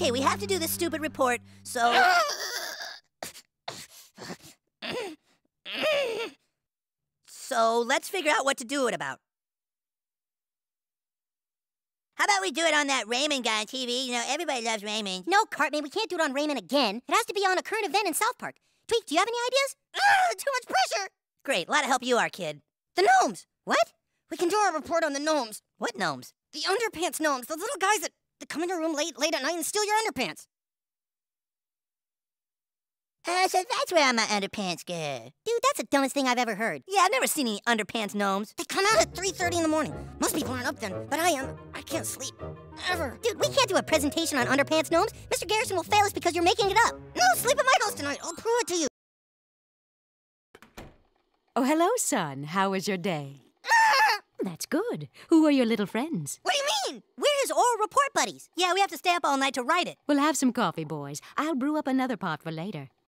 Okay, we have to do this stupid report, so. so let's figure out what to do it about. How about we do it on that Raymond guy on TV? You know, everybody loves Raymond. No, Cartman, we can't do it on Raymond again. It has to be on a current event in South Park. Tweek, do you have any ideas? Ugh, too much pressure. Great, a lot of help you are, kid. The gnomes. What? We can do our report on the gnomes. What gnomes? The underpants gnomes. The little guys that, that come in your room late, late at night and steal your underpants. Uh, so that's where my underpants go. Dude, that's the dumbest thing I've ever heard. Yeah, I've never seen any underpants gnomes. They come out at 3.30 in the morning. Most people aren't up then, but I am. I can't sleep. Ever. Dude, we can't do a presentation on underpants gnomes. Mr. Garrison will fail us because you're making it up. No, sleep at my house tonight. I'll prove it to you. Oh, hello, son. How was your day? That's good. Who are your little friends? What do you mean? We're his oral report buddies. Yeah, we have to stay up all night to write it. We'll have some coffee, boys. I'll brew up another pot for later.